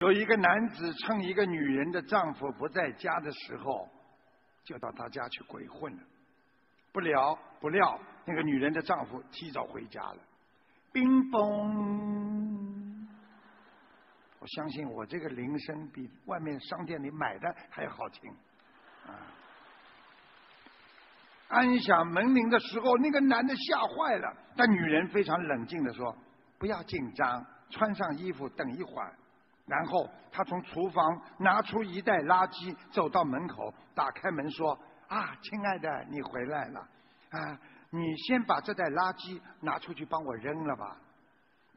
有一个男子趁一个女人的丈夫不在家的时候，就到他家去鬼混了。不料不料，那个女人的丈夫提早回家了。冰嘣！我相信我这个铃声比外面商店里买的还要好听。啊！按响门铃的时候，那个男的吓坏了，但女人非常冷静的说：“不要紧张，穿上衣服，等一会儿。”然后他从厨房拿出一袋垃圾，走到门口，打开门说：“啊，亲爱的，你回来了啊！你先把这袋垃圾拿出去帮我扔了吧。”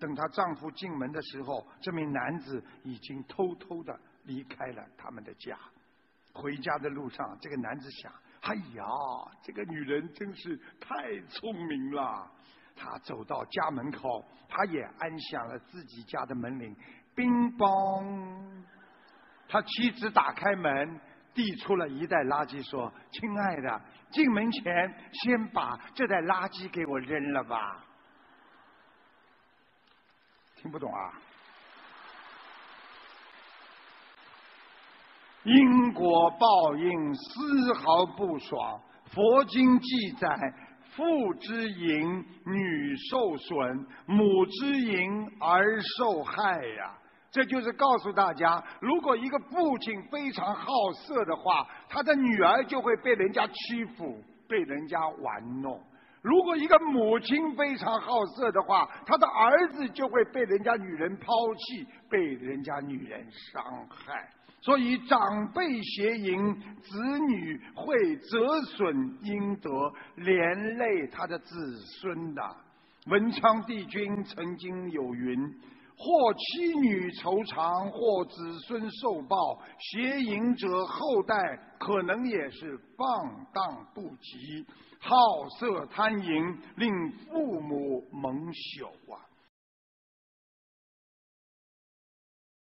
等她丈夫进门的时候，这名男子已经偷偷的离开了他们的家。回家的路上，这个男子想：“哎呀，这个女人真是太聪明了。”他走到家门口，他也按响了自己家的门铃。乒乓，他妻子打开门，递出了一袋垃圾，说：“亲爱的，进门前先把这袋垃圾给我扔了吧。”听不懂啊？因果报应丝毫不爽，佛经记载。父之淫，女受损；母之淫，而受害呀。这就是告诉大家，如果一个父亲非常好色的话，他的女儿就会被人家欺负，被人家玩弄；如果一个母亲非常好色的话，他的儿子就会被人家女人抛弃，被人家女人伤害。所以长辈邪淫，子女会折损阴德，连累他的子孙的。文昌帝君曾经有云：或妻女愁肠，或子孙受报。邪淫者后代可能也是放荡不羁，好色贪淫，令父母蒙羞啊。